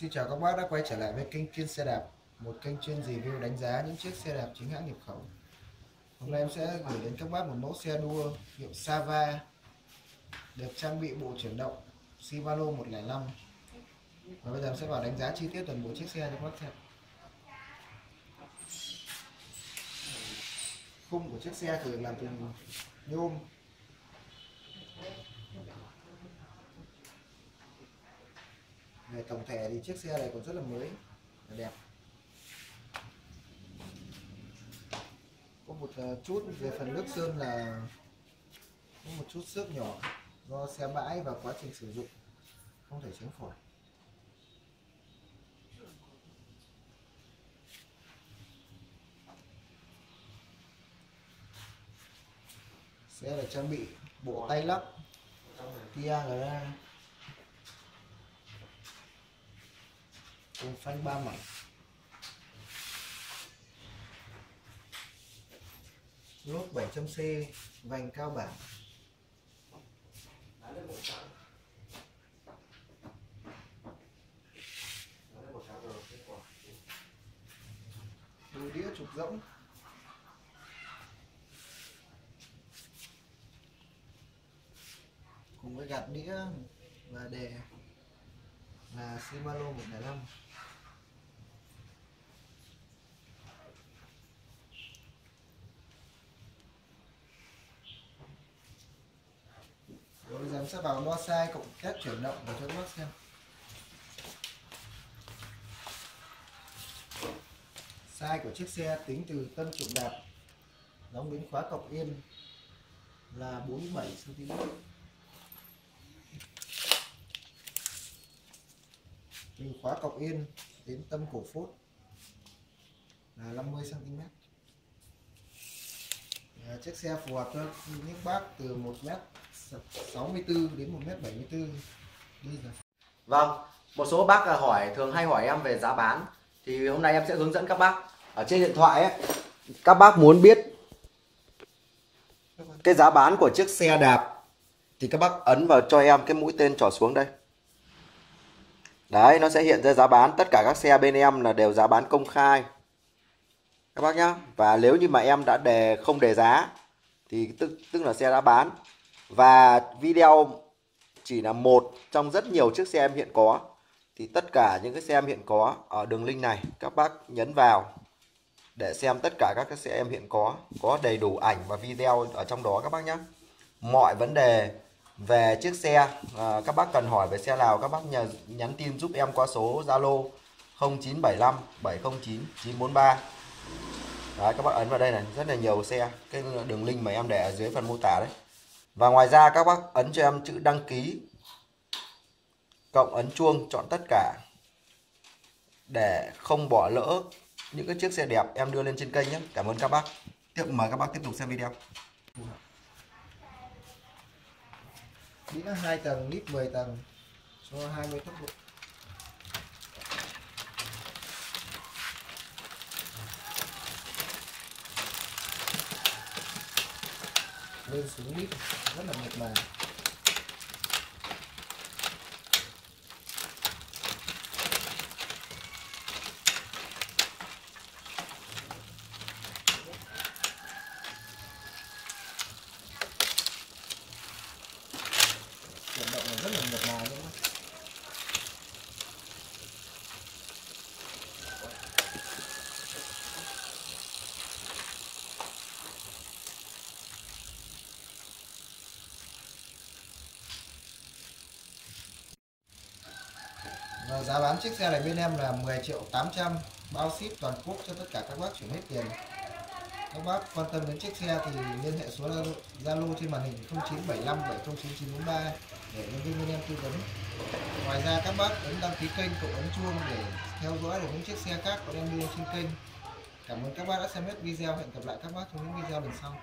Xin chào các bác, đã quay trở lại với kênh chuyên xe đạp, Một kênh chuyên review đánh giá những chiếc xe đạp chính hãng nhập khẩu. Hôm nay em sẽ gửi đến các bác một mẫu xe đua hiệu Sava, Được trang bị bộ chuyển động Shimano 105 Và bây giờ em sẽ vào đánh giá chi tiết toàn bộ chiếc xe cho các bác xem. Khung của chiếc xe thì được làm từ nhôm về tổng thể thì chiếc xe này còn rất là mới, là đẹp. Có một ờ, chút về phần nước sơn là có một chút xước nhỏ do xe bãi và quá trình sử dụng, không thể tránh khỏi. Xe là trang bị bộ tay lắp, tia ra. Cùng phanh ba mảnh. Lốp 700C vành cao bản đôi đĩa trục rỗng. Cùng với gạt đĩa và đề là Shimano 105 Rồi giờ sẽ vào đo sai cộng test chuyển động và cho các bác xem. Size của chiếc xe tính từ tân trục đạp đóng đến khóa cọc yên là 47cm từ khóa cọc yên đến tâm cổ phốt là 50 cm à, chiếc xe phù hợp cho những bác từ 1m64 đến 1m74 đi rồi Vâng, một số bác à, hỏi thường hay hỏi em về giá bán. Thì hôm nay em sẽ hướng dẫn các bác. Ở trên điện thoại ấy các bác muốn biết cái giá bán của chiếc xe đạp thì các bác ấn vào cho em cái mũi tên trỏ xuống đây đấy, nó sẽ hiện ra giá bán. Tất cả các xe bên em là đều giá bán công khai. Các bác nhá. Và nếu như mà em đã đề, không đề giá, thì tức tức là xe đã bán. Và video chỉ là một trong rất nhiều chiếc xe em hiện có. Thì tất cả những cái xe em hiện có ở đường link này, các bác nhấn vào để xem tất cả các cái xe em hiện có có đầy đủ ảnh và video ở trong đó các bác nhé mọi vấn đề về chiếc xe à, các bác cần hỏi về xe nào các bác nhờ nhắn tin giúp em qua số Zalo 0975 709 943 Đấy, các bác ấn vào đây này rất là nhiều xe cái đường link mà em để ở dưới phần mô tả đấy. Và ngoài ra các bác ấn cho em chữ đăng ký cộng ấn chuông chọn tất cả để không bỏ lỡ những cái chiếc xe đẹp em đưa lên trên kênh nhé. Cảm ơn các bác. Tiếp mời các bác tiếp tục xem video đĩa 2 tầng, lít 10 tầng, cho 20 tốc độ. Lên xuống lít, rất là mệt mỏi chuyển động này rất là mượt mà luôn á. Và giá bán chiếc xe này bên em là 10 triệu 800 bao ship toàn quốc cho tất cả các bác chuyển hết tiền. Các bác quan tâm đến chiếc xe thì liên hệ số Zalo- trên màn hình 0975 709 943 để nhân viên bên em tư vấn. Ngoài ra các bác ấn đăng ký kênh cộng ấn chuông để theo dõi được những chiếc xe khác của em đưa trên kênh. Cảm ơn các bác đã xem hết video. Hẹn gặp lại các bác trong những video lần sau.